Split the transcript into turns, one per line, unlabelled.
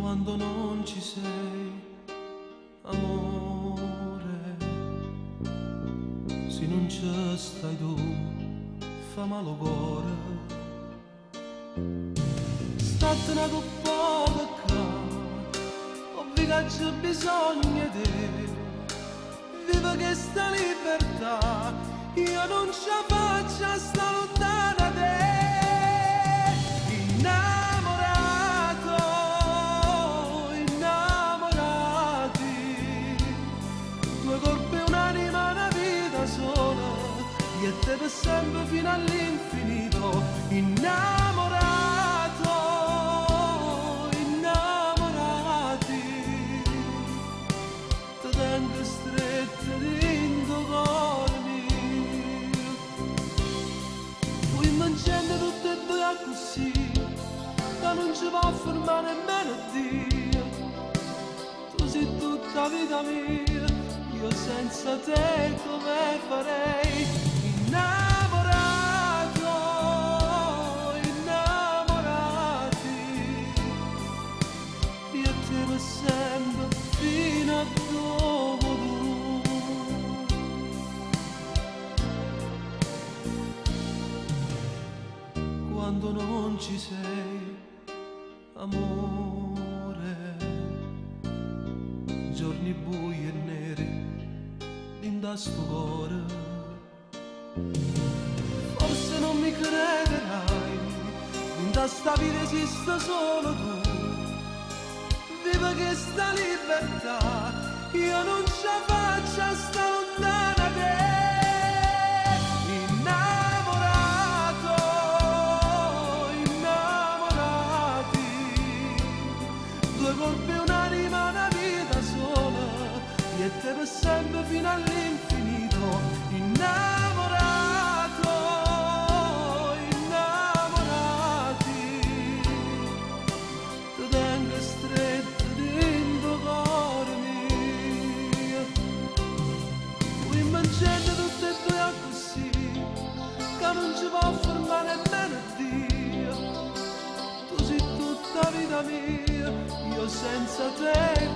quando non ci sei, amore. Se non ci stai tu, fa male cuore. Statene con poco qua, ovvio che c'è bisogno di te. Viva questa libertà, io non ce faccio a sta lontana te per sempre fino all'infinito. Innamorato, innamorati, ti tengo stretta dentro cuore mio. Poi mangiando tutte e due così, che non ci può fermare nemmeno Dio. Tu sei tutta vita mia, io senza te come farei? Quando non ci sei, amore. Giorni bui e neri, in da sto cuore. Forse non mi crederai, in da sta vita esiste solo tu. Viva questa libertà, io non ce la faccio Mangiando tutte e due così, che non ci può fermare nemmeno Dio. Tu sei tutta vita mia, io senza te